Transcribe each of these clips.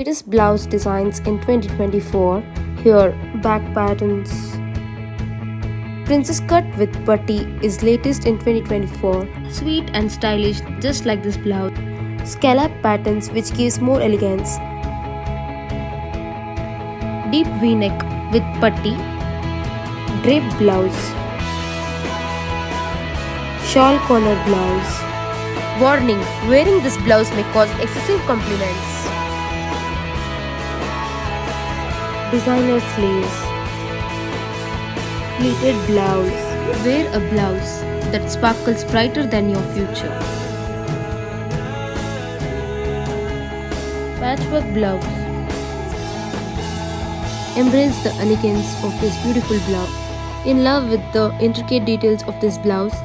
Latest blouse designs in 2024. Here, back patterns. Princess cut with putty is latest in 2024. Sweet and stylish, just like this blouse. Scallop patterns, which gives more elegance. Deep V-neck with putty. Drape blouse. Shawl collar blouse. Warning: Wearing this blouse may cause excessive compliments. Designer sleeves. Pleated blouse. Wear a blouse that sparkles brighter than your future. Patchwork blouse. Embrace the elegance of this beautiful blouse. In love with the intricate details of this blouse,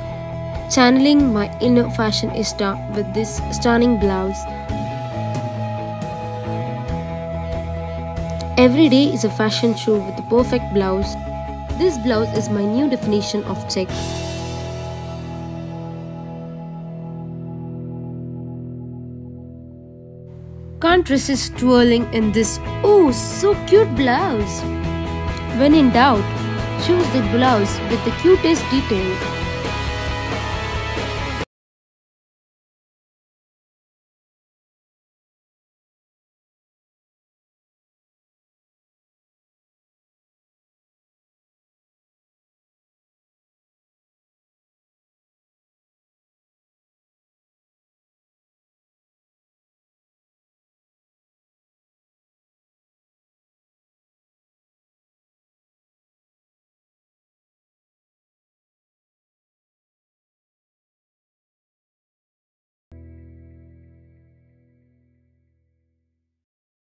channeling my inner fashionista with this stunning blouse. Every day is a fashion show with the perfect blouse. This blouse is my new definition of check. Can't resist twirling in this oh so cute blouse. When in doubt, choose the blouse with the cutest detail